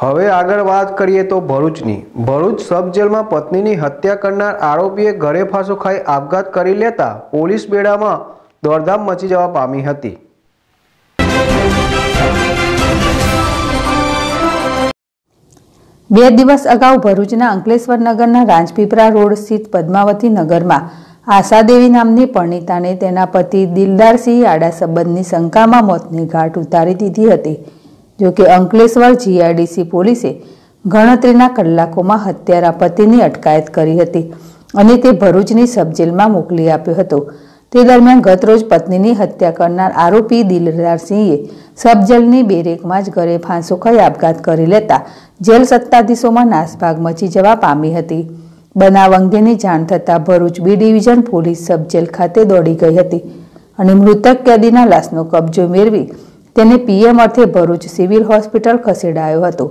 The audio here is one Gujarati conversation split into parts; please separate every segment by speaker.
Speaker 1: હવે આગળ વાત કરીએ તો ભરૂચની. ભરૂચ સબ જેલમાં પત્નીની હત્યા કરનાર આરોપીએ ઘરે ફાંસો ખાઈ આપઘાત કરી લેતા પોલીસ બેડામાં દોડધામ મચી જવા પામી હતી.
Speaker 2: બે દિવસ અગાઉ ભરૂચના અંકલેશ્વર નગરના રાજપીપરા રોડ સ્થિત પદ્માવતી નગરમાં આશાદેવી નામની પરણિતાને તેના પતિ દિલદારસિંહ આડા સંબંધની શંકામાં મોતને ઘાટ ઉતારી દીધી હતી. જોકે અંકલેશ્વર જીઆઈડીસી પોલીસે ગણતરીના કલાકોમાં હત્યારા પતિની અટકાયત કરી હતી અને તે ભરૂચની સબજેલમાં મોકલી આપ્યો હતો. તે દરમિયાન ગતરોજ પત્નીની હત્યા કરનાર આરોપી દિલદારસિંહે સબજેલની બેરેકમાં જ ઘરે ફાંસો ખાઈ આપઘાત કરી લેતા જેલ સત્તાધીશોમાં નાસભાગ મચી જવા પામી હતી. બનાવ અંગેની જાણ થતાં Bharuch B division police sub jail ખાતે દોડી ગઈ હતી અને મૃતક કેદીના લાશનો કબજો મેળવી તેને પીએમ અર્થે ભરૂચ સિવિલ હોસ્પિટલ ખસેડાયો હતો.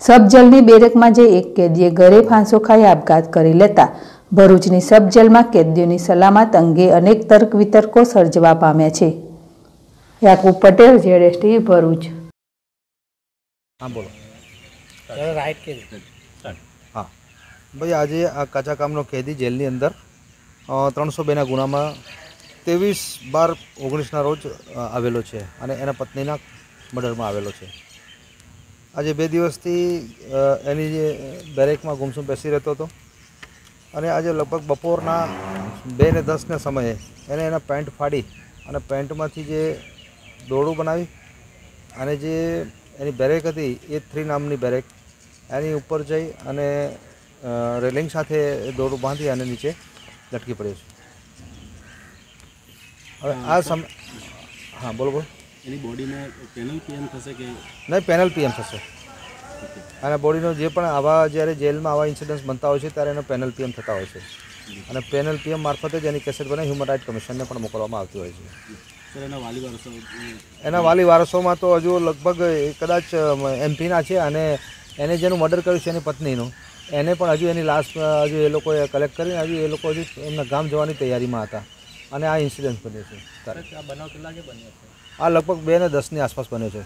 Speaker 2: સબજેલની બેરેકમાં જે એક કેદીએ ઘરે ફાંસો ખાઈ આપઘાત કરી લેતા ભરૂચની સબજેલમાં કેદીઓની સલામત અંગે અનેક તર્ક વિતર્કો સર્જવા પામ્યા છે. યાકુબ પટેલ જેડએસટી ભરૂચ.
Speaker 3: હા બોલો.
Speaker 4: રાઈટ કે
Speaker 3: હા. ભાઈ આજે આ કાચા કામનો કેદી જેલની અંદર ત્રણસો બેના ગુનામાં ત્રેવીસ બાર ઓગણીસના રોજ આવેલો છે અને એના પત્નીના મર્ડરમાં આવેલો છે. આજે બે દિવસથી એની જે, બેરેકમાં ગુમસુમ બેસી રહેતો હતો અને આજે લગભગ બપોરના બે ને દસના સમયે એને એના પેન્ટ ફાડી અને પેન્ટમાંથી જે દોરડું બનાવી અને જે એની બેરેક હતી, એ થ્રી નામની બેરેક, એની ઉપર જઈ અને રેલિંગ સાથે દોરડું બાંધી અને નીચે લટકી પડ્યો છે. હવે આ સમ હા બોલો બોલો.
Speaker 4: એની બોડીને પેનલ પીએમ થશે કે
Speaker 3: નહીં પેનલ પીએમ થશે. અને બોડીનો જે પણ આવા જ્યારે જેલમાં આવા ઇન્સિડન્સ બનતા હોય છે ત્યારે એનો પેનલ પીએમ થતા હોય છે. અને પેનલ પીએમ મારફતે જ એની કેસેટ બને હ્યુમન રાઇટ કમિશનને પણ મોકલવામાં આવતી હોય છે.
Speaker 4: એના વાલી
Speaker 3: વારસોમાં તો હજુ લગભગ એ કદાચ એમપીના છે અને એને જેનું મર્ડર કર્યું છે એની પત્નીનું. એને પણ હજુ એની લાશ હજુ એ લોકોએ કલેક્ટ કરીને હજુ એ લોકો હજુ એમના ગામ જવાની તૈયારીમાં હતા. અને આ ઇન્સિડન્ટ બન્યો છે.
Speaker 4: આ બનાવ કેટલા કે બન્યો છે?
Speaker 3: આ લગભગ બે ને દસની આસપાસ બન્યો છે.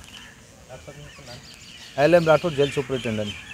Speaker 3: L M Rathod jail superintendent.